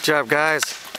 Good job, guys.